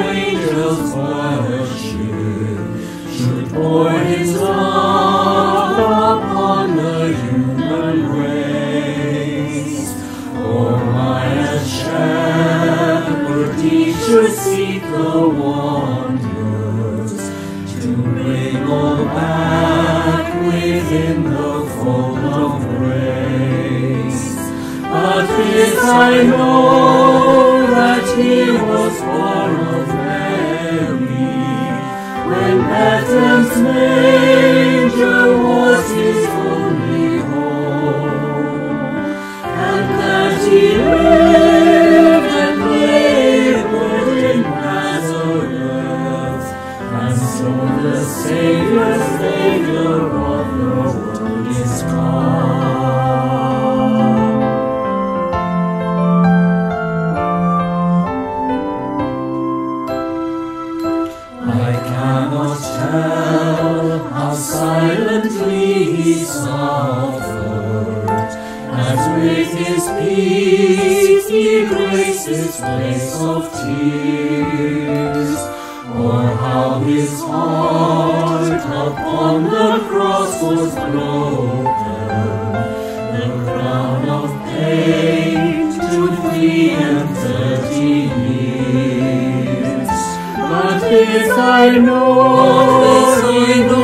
angels worship should pour his love upon the human race. Or why shepherd seek the to bring all back within the fold of grace. But this I know that he was born of Mary. When Bethlehem's manger was his only home, and that he peace, ye graces, place of tears. Or how his heart upon the cross was broken, the crown of pain to the thirty years. But this I know, this I know.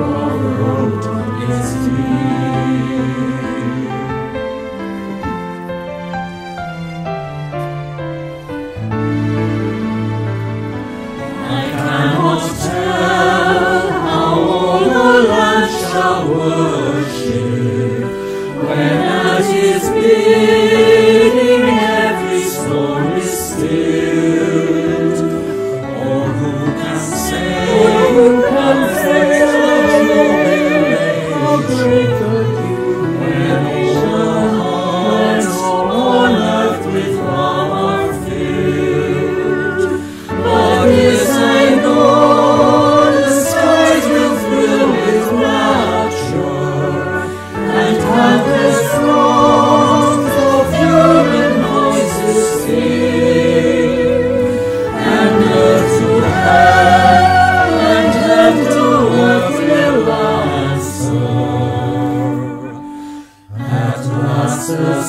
you when I is big.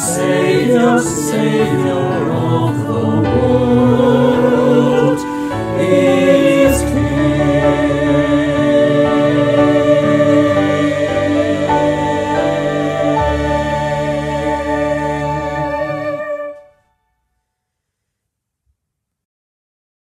Savior, Savior of the world.